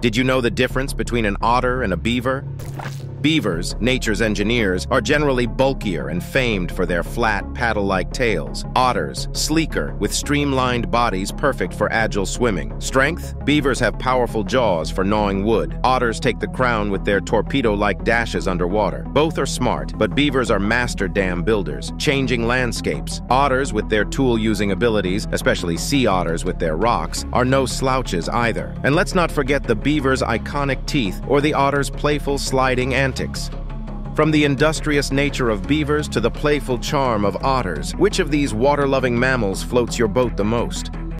Did you know the difference between an otter and a beaver? Beavers, nature's engineers, are generally bulkier and famed for their flat, paddle-like tails. Otters, sleeker, with streamlined bodies perfect for agile swimming. Strength? Beavers have powerful jaws for gnawing wood. Otters take the crown with their torpedo-like dashes underwater. Both are smart, but beavers are master dam builders, changing landscapes. Otters, with their tool-using abilities, especially sea otters with their rocks, are no slouches either. And let's not forget the beaver's iconic teeth or the otter's playful sliding antics. From the industrious nature of beavers to the playful charm of otters, which of these water-loving mammals floats your boat the most?